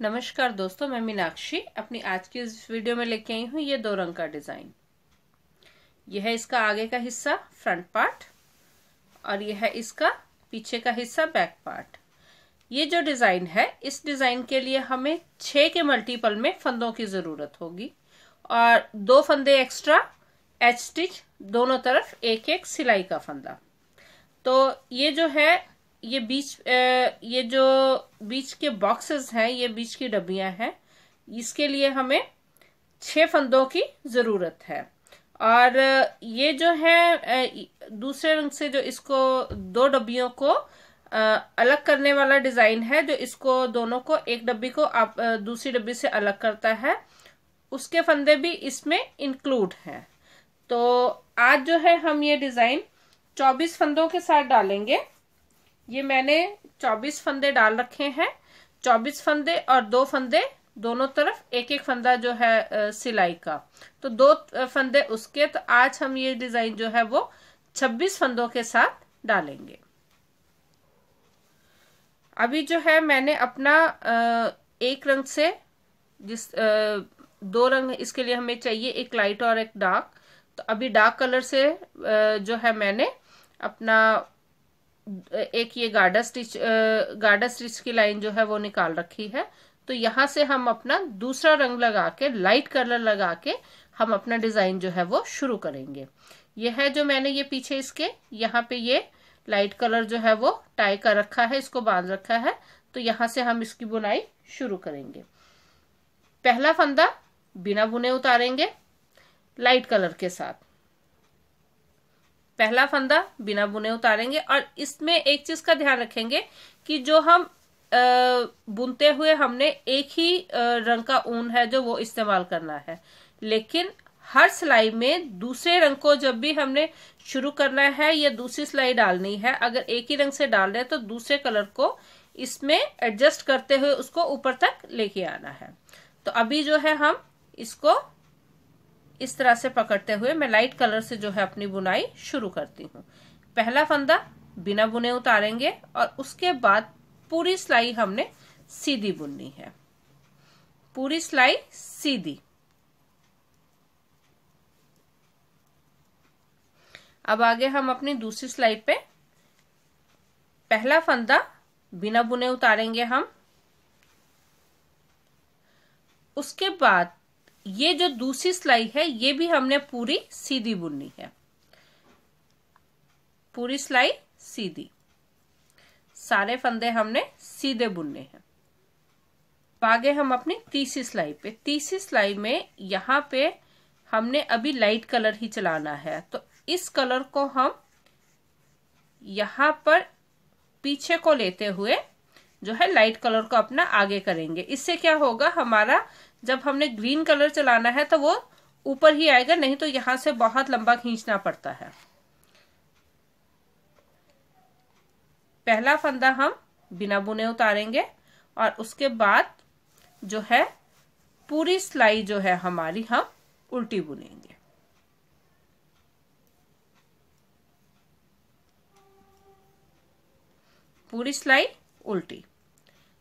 नमस्कार दोस्तों, मैं मीनाक्षी अपनी आज की इस वीडियो में लेके आई हूँ ये दो रंग का डिज़ाइन। यह है इसका आगे का हिस्सा, फ्रंट पार्ट, और यह है इसका पीछे का हिस्सा, बैक पार्ट। ये जो डिज़ाइन है, इस डिज़ाइन के लिए हमें छह के मल्टीपल में फंदों की ज़रूरत होगी, और दो फंदे एक्स्ट्रा एच स्टिच दोनों तरफ़ एक एक सिलाई का फंदा। तो ये जो है ये बीच ये जो बीच के बॉक्सेस हैं, ये बीच की डब्बियाँ हैं, इसके लिए हमें छह फंदों की ज़रूरत है। और ये जो है दूसरे रंग से जो इसको दो डब्बियों को अलग करने वाला डिज़ाइन है, जो इसको दोनों को, एक डब्बी को आप दूसरी डब्बी से अलग करता है, उसके फंदे भी इसमें इंक्लूड हैं। तो आज जो है हम ये डिज़ाइन 24 फंदों के साथ डालेंगे। ये मैंने 24 फंदे डाल रखे हैं। 24 फंदे और दो फंदे दोनों तरफ़ एक एक फंदा जो है सिलाई का। तो दो फंदे उसके तो आज हम ये डिज़ाइन जो है वो 26 फंदों के साथ डालेंगे। अभी जो है मैंने अपना एक रंग से जिस दो रंग इसके लिए हमें चाहिए, एक लाइट और एक डार्क तो अभी डार्क कलर से जो है मैंने अपना एक ये गार्डा स्टिच गार्डा स्टिच की लाइन जो है वो निकाल रखी है। तो यहाँ से हम अपना दूसरा रंग लगा के, लाइट कलर लगा के हम अपना डिज़ाइन जो है वो शुरू करेंगे। ये है जो मैंने ये पीछे इसके, यहाँ पे ये लाइट कलर जो है वो टाई कर रखा है, इसको बाँध रखा है। तो यहाँ से हम इसकी बुनाई शुरू करेंगे। पहला फंदा बिना बुने उतारेंगे, लाइट कलर के साथ। पहला फंदा बिना बुने उतारेंगे और इसमें एक चीज़ का ध्यान रखेंगे कि जो हम बुनते हुए हमने एक ही रंग का ऊन है जो वो इस्तेमाल करना है। लेकिन हर सिलाई में दूसरे रंग को जब भी हमने शुरू करना है या दूसरी सिलाई डालनी है, अगर एक ही रंग से डाल रहे हैं तो दूसरे कलर को इसमें एडजस्ट करते हुए उसको ऊपर तक लेके आना है। तो अभी जो है हम इसको इस तरह से पकड़ते हुए मैं लाइट कलर से जो है अपनी बुनाई शुरू करती हूँ। पहला फंदा बिना बुने उतारेंगे और उसके बाद पूरी सिलाई हमने सीधी बुननी है। पूरी सिलाई सीधी। अब आगे हम अपनी दूसरी सिलाई पे पहला फंदा बिना बुने उतारेंगे हम। उसके बाद ये जो दूसरी सिलाई है, ये भी हमने पूरी सीधी बुननी है। पूरी सिलाई सीधी। सारे फंदे हमने सीधे बुनने हैं। आगे हम अपनी तीसरी सिलाई पे। तीसरी सिलाई में यहाँ पे हमने अभी लाइट कलर ही चलाना है। तो इस कलर को हम यहाँ पर पीछे को लेते हुए जो है लाइट कलर को अपना आगे करेंगे। इससे क्या होगा? हमारा जब हमने ग्रीन कलर चलाना है तो वो ऊपर ही आएगा, नहीं तो यहाँ से बहुत लंबा खींचना पड़ता है। पहला फंदा हम बिना बुने उतारेंगे और उसके बाद जो है, पूरी सिलाई जो है हमारी हम उल्टी बुनेंगे। पूरी सिलाई उल्टी।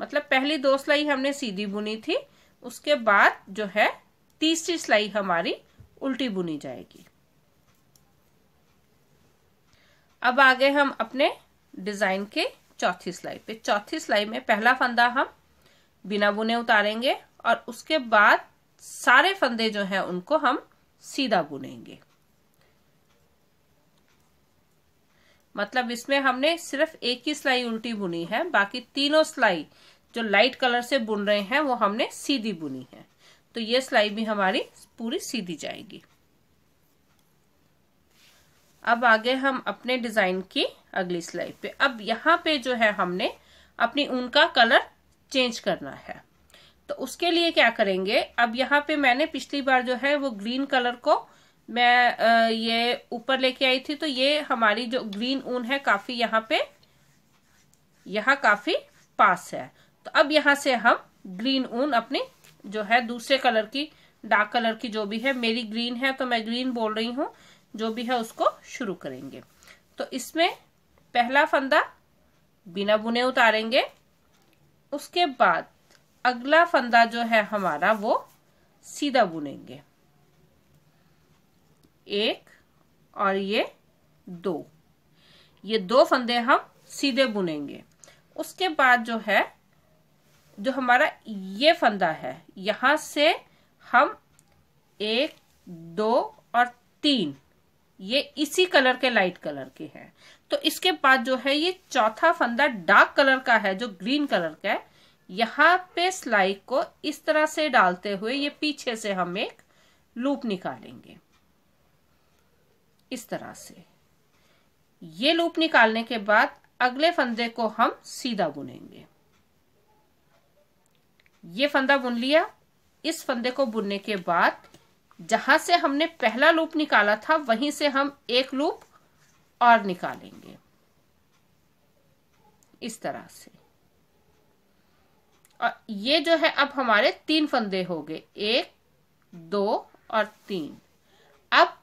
मतलब पहली दो सिलाई हमने सीधी बुनी थी उसके बाद जो है, तीसरी सिलाई हमारी उल्टी बुनी जाएगी। अब आगे हम अपने डिज़ाइन के चौथी सिलाई पे। चौथी सिलाई में पहला फंदा हम बिना बुने उतारेंगे और उसके बाद सारे फंदे जो हैं, उनको हम सीधा बुनेंगे। मतलब इसमें हमने सिर्फ़ एक ही सिलाई उल्टी बुनी है, बाकी तीनों सिलाई जो लाइट कलर से बुन रहे हैं, वो हमने सीधी बुनी है। तो ये सिलाई भी हमारी पूरी सीधी जाएगी। अब आगे हम अपने डिज़ाइन की अगली सिलाई पे। अब यहाँ पे जो है हमने अपनी ऊन का कलर चेंज करना है। तो उसके लिए क्या करेंगे? अब यहाँ पे मैंने पिछली बार जो है वो ग्रीन कलर को मैं ये ऊपर लेके आई थी तो ये हमारी जो ग्रीन ऊन है, काफ़ी यहाँ पे, यहाँ काफ़ी पास है। तो अब यहाँ से हम ग्रीन ऊन अपनी जो है दूसरे कलर की डार्क कलर की जो भी है, मेरी ग्रीन है तो मैं ग्रीन बोल रही हूँ, जो भी है उसको शुरू करेंगे। तो इसमें पहला फंदा बिना बुने उतारेंगे, उसके बाद अगला फंदा जो है हमारा वो सीधा बुनेंगे। एक और ये दो ये दो फंदे हम सीधे बुनेंगे। उसके बाद जो है जो हमारा ये फंदा है, यहाँ से हम एक, दो और तीन, ये इसी कलर के लाइट कलर के हैं। तो इसके बाद जो है ये चौथा फंदा डार्क कलर का है, जो ग्रीन कलर का है। यहाँ पे सिलाई को इस तरह से डालते हुए ये पीछे से हम एक लूप निकालेंगे। इस तरह से। ये लूप निकालने के बाद अगले फंदे को हम सीधा बुनेंगे। ये फंदा बुन लिया। इस फंदे को बुनने के बाद, जहाँ से हमने पहला लूप निकाला था, वहीं से हम एक लूप और निकालेंगे। इस तरह से। और ये जो है, अब हमारे तीन फंदे हो गए। एक, दो और तीन। अब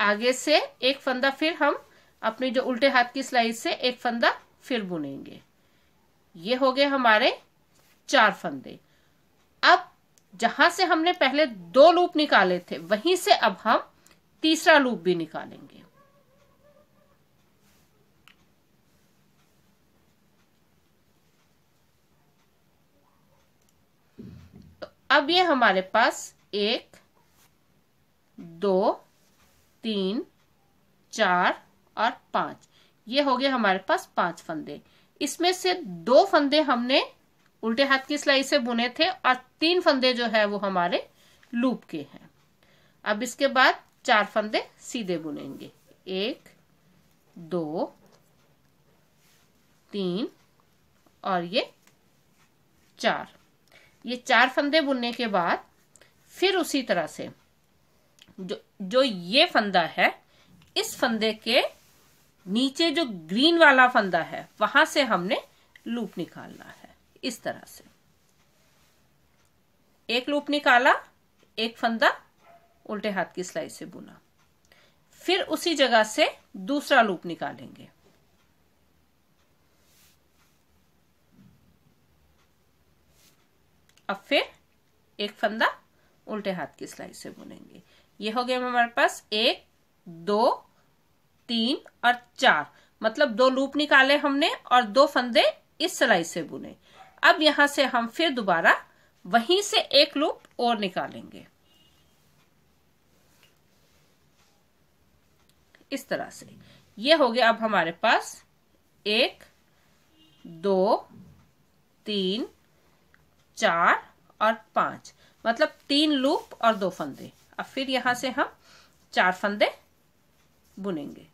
आगे से एक फंदा फिर हम अपनी जो उल्टे हाथ की सिलाई से एक फंदा फिर बुनेंगे। ये हो गए हमारे चार फंदे। अब जहाँ से हमने पहले दो लूप निकाले थे, वहीं से अब हम तीसरा लूप भी निकालेंगे। तो अब ये हमारे पास एक, दो, तीन, चार और पाँच। ये हो गए हमारे पास पाँच फंदे। इसमें से दो फंदे हमने उल्टे हाथ की सिलाई से बुने थे और तीन फंदे जो है वो हमारे लूप के हैं। अब इसके बाद चार फंदे सीधे बुनेंगे। एक, दो, तीन और ये चार। ये चार फंदे बुनने के बाद फिर उसी तरह से जो जो ये फंदा है, इस फंदे के नीचे जो ग्रीन वाला फंदा है, वहाँ से हमने लूप निकालना है। इस तरह से। एक लूप निकाला, एक फंदा उल्टे हाथ की सिलाई से बुना। फिर उसी जगह से दूसरा लूप निकालेंगे। अब फिर एक फंदा उल्टे हाथ की सिलाई से बुनेंगे। ये हो गया हमारे पास एक, दो, तीन और चार। मतलब दो लूप निकाले हमने और दो फंदे इस सिलाई से बुने। अब यहाँ से हम फिर दोबारा वहीं से एक लूप और निकालेंगे। इस तरह से। ये हो गया अब हमारे पास एक, दो, तीन, चार और पाँच। मतलब तीन लूप और दो फंदे। अब फिर यहाँ से हम चार फंदे बुनेंगे।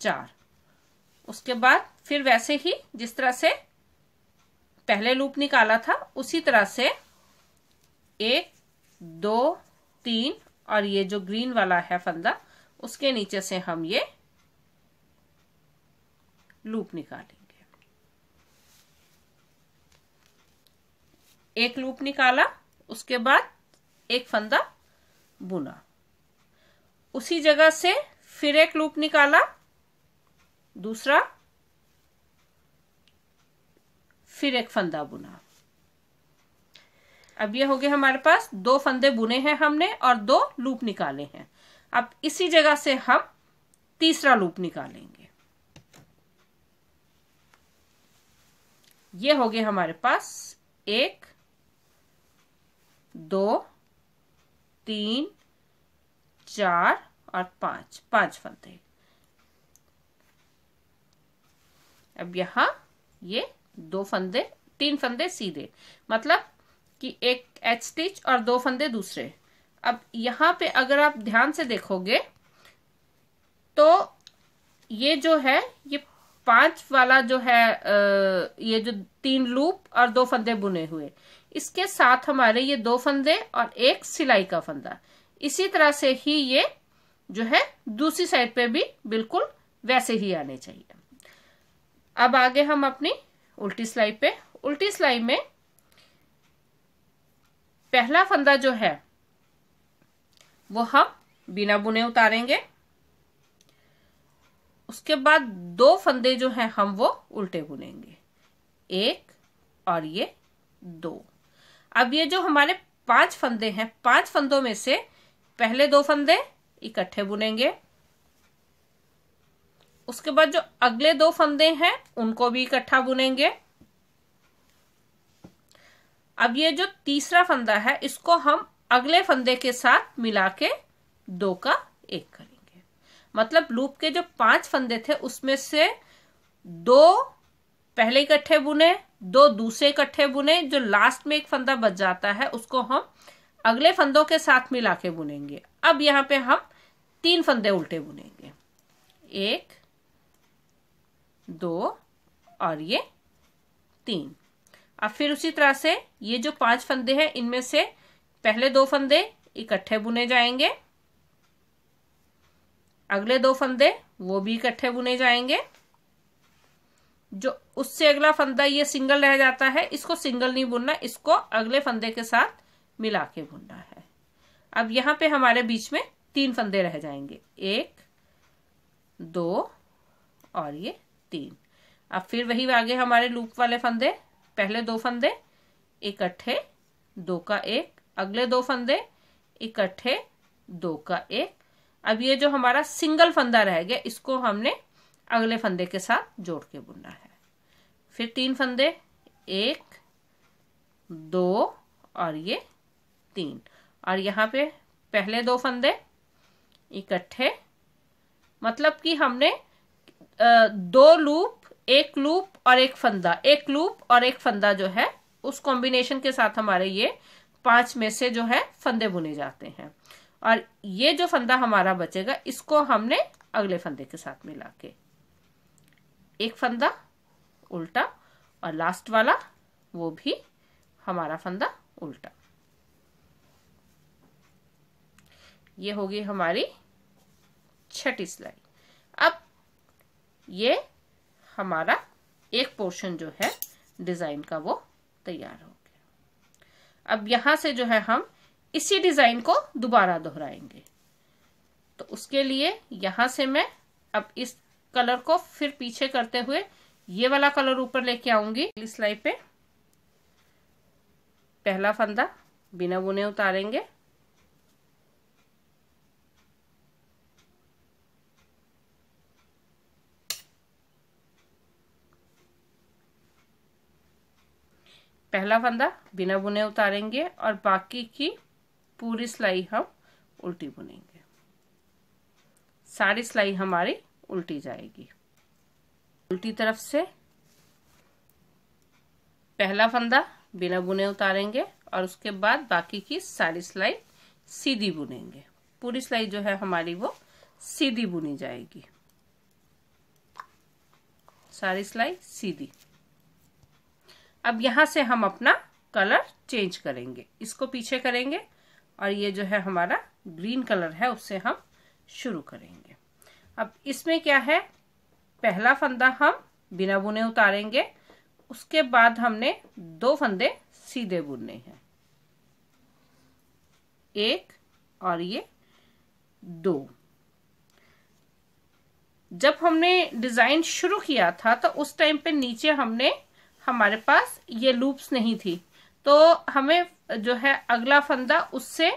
चार। उसके बाद फिर वैसे ही जिस तरह से पहले लूप निकाला था, उसी तरह से एक, दो, तीन, और ये जो ग्रीन वाला है फंदा, उसके नीचे से हम ये लूप निकालेंगे। एक लूप निकाला, उसके बाद एक फंदा बुना। उसी जगह से फिर एक लूप निकाला दूसरा, फिर एक फंदा बुना। अब ये हो गया हमारे पास, दो फंदे बुने हैं हमने और दो लूप निकाले हैं। अब इसी जगह से हम तीसरा लूप निकालेंगे। ये हो गया हमारे पास, एक, दो, तीन, चार और पाँच पाँच फंदे। अब यहाँ ये दो फंदे, तीन फंदे सीधे। मतलब कि एक एच स्टिच और दो फंदे दूसरे। अब यहाँ पे अगर आप ध्यान से देखोगे तो ये जो है, ये पाँच वाला जो है ये जो तीन लूप और दो फंदे बुने हुए। इसके साथ हमारे ये दो फंदे और एक सिलाई का फंदा। इसी तरह से ही ये जो है, दूसरी साइड पे भी बिल्कुल वैसे ही आने चाहिए। अब आगे हम अपनी उल्टी सिलाई पे, उल्टी सिलाई में पहला फंदा जो है, वो हम बिना बुने उतारेंगे। उसके बाद दो फंदे जो हैं हम वो उल्टे बुनेंगे। एक और ये दो। अब ये जो हमारे पाँच फंदे हैं, पाँच फंदों में से पहले दो फंदे इकट्ठे बुनेंगे। उसके बाद जो अगले दो फंदे हैं, उनको भी इकट्ठा बुनेंगे। अब ये जो तीसरा फंदा है, इसको हम अगले फंदे के साथ मिला के दो का एक करेंगे। मतलब लूप के जो पाँच फंदे थे, उसमें से दो पहले इकट्ठे बुने, दो दूसरे इकट्ठे बुने, जो लास्ट में एक फंदा बच जाता है, उसको हम अगले फंदों के साथ मिला के बुनेंगे। अब यहाँ पे हम तीन फंदे उल्टे बुनेंगे। एक दो और ये तीन। अब फिर उसी तरह से ये जो पाँच फंदे हैं, इनमें से पहले दो फंदे इकट्ठे बुने जाएँगे। अगले दो फंदे वो भी इकट्ठे बुने जाएँगे। जो उससे अगला फंदा ये सिंगल रह जाता है, इसको सिंगल नहीं बुनना, इसको अगले फंदे के साथ मिला के बुनना है। अब यहाँ पे हमारे बीच में तीन फंदे रह जाएँगे। एक, दो और ये तीन। अब फिर वही आगे हमारे लूप वाले फंदे, पहले दो फंदे, इकट्ठे, दो का एक, अगले दो फंदे, इकट्ठे, दो का एक। अब ये जो हमारा सिंगल फंदा रह गया, इसको हमने अगले फंदे के साथ जोड़ के बुनना है। फिर तीन फंदे, एक, दो और ये तीन। और यहाँ पे पहले दो फंदे, इकट्ठे मतलब कि हमने दो लूप, एक लूप और एक फंदा। एक लूप और एक फंदा जो है, उस कॉम्बिनेशन के साथ हमारे ये पाँच में से जो है, फंदे बुने जाते हैं। और ये जो फंदा हमारा बचेगा, इसको हमने अगले फंदे के साथ मिला के। एक फंदा, उल्टा, और लास्ट वाला, वो भी हमारा फंदा, उल्टा। ये होगी हमारी छठी सिलाई अब ये हमारा एक पोर्शन जो है डिज़ाइन का वो तैयार हो गया। अब यहाँ से जो है हम इसी डिज़ाइन को दोबारा दोहराएँगे। तो उसके लिए यहाँ से मैं अब इस कलर को फिर पीछे करते हुए ये वाला कलर ऊपर लेके आऊँगी। सिलाई पे पहला फंदा बिना बुने उतारेंगे। पहला फंदा बिना बुने उतारेंगे और बाकी की पूरी सिलाई हम उल्टी बुनेंगे। सारी सिलाई हमारी उल्टी जाएगी। उल्टी तरफ़ से पहला फंदा बिना बुने उतारेंगे और उसके बाद बाकी की सारी सिलाई सीधी बुनेंगे। पूरी सिलाई जो है हमारी वो सीधी बुनी जाएगी। सारी सिलाई सीधी। अब यहाँ से हम अपना कलर चेंज करेंगे। इसको पीछे करेंगे और ये जो है हमारा ग्रीन कलर है, उससे हम शुरू करेंगे। अब इसमें क्या है? पहला फंदा हम बिना बुने उतारेंगे। उसके बाद हमने दो फंदे सीधे बुनने हैं। एक और ये दो। जब हमने डिज़ाइन शुरू किया था तो उस टाइम पे नीचे हमने हमारे पास ये लूप्स नहीं थी। तो हमें जो है अगला फंदा उससे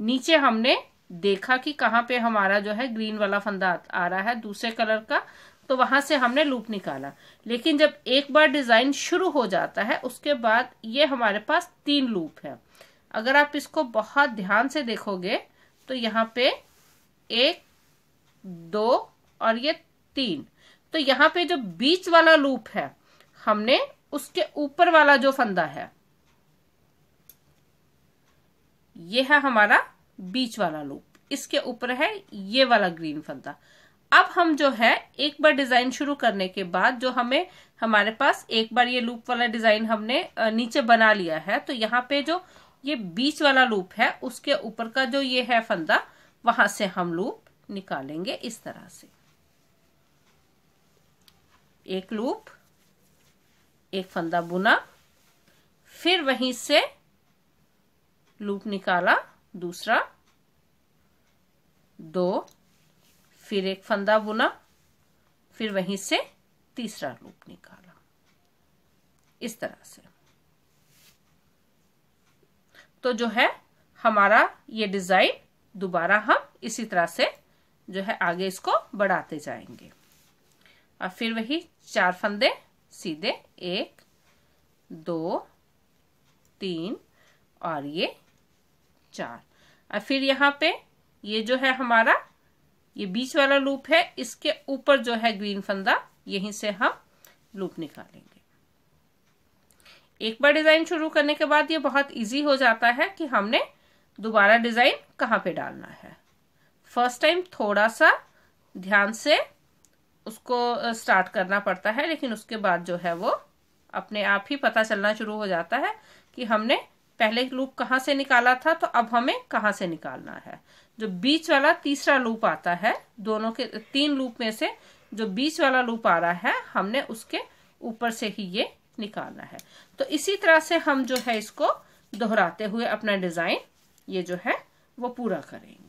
नीचे हमने देखा कि कहाँ पे हमारा जो है ग्रीन वाला फंदा आ रहा है दूसरे कलर का तो वहाँ से हमने लूप निकाला। लेकिन जब एक बार डिज़ाइन शुरू हो जाता है, उसके बाद ये हमारे पास तीन लूप है। अगर आप इसको बहुत ध्यान से देखोगे तो यहाँ पे एक, दो और ये तीन। तो यहाँ पे जो बीच वाला लूप है, हमने उसके ऊपर वाला जो फंदा है ये है हमारा बीच वाला लूप। इसके ऊपर है ये वाला ग्रीन फंदा। अब हम जो है, एक बार डिज़ाइन शुरू करने के बाद जो हमें, हमारे पास एक बार ये लूप वाला डिज़ाइन हमने नीचे बना लिया है तो यहाँ पे जो ये बीच वाला लूप है, उसके ऊपर का जो ये है फंदा, वहाँ से हम लूप निकालेंगे इस तरह से। एक लूप एक फंदा बुना, फिर वहीं से लूप निकाला, दूसरा, दो, फिर एक फंदा बुना, फिर वहीं से तीसरा लूप निकाला। इस तरह से। तो जो है हमारा ये डिज़ाइन, दोबारा हम इसी तरह से जो है आगे इसको बढ़ाते जाएँगे। और फिर वही चार फंदे सीधे एक, दो, तीन और ये चार। और फिर यहाँ पे ये जो है हमारा, ये बीच वाला लूप है, इसके ऊपर जो है ग्रीन फंदा, यहीं से हम लूप निकालेंगे। एक बार डिज़ाइन शुरू करने के बाद ये बहुत इजी हो जाता है कि हमने दोबारा डिज़ाइन कहाँ पे डालना है। फ़र्स्ट टाइम थोड़ा सा ध्यान से उसको स्टार्ट करना पड़ता है, लेकिन उसके बाद जो है वो अपने आप ही पता चलना शुरू हो जाता है कि हमने पहले लूप कहाँ से निकाला था तो अब हमें कहाँ से निकालना है। जो बीच वाला तीसरा लूप आता है, दोनों के, तीन लूप में से जो बीच वाला लूप आ रहा है, हमने उसके ऊपर से ही ये निकालना है। तो इसी तरह से हम जो है इसको दोहराते हुए अपना डिज़ाइन ये जो है वो पूरा करेंगे।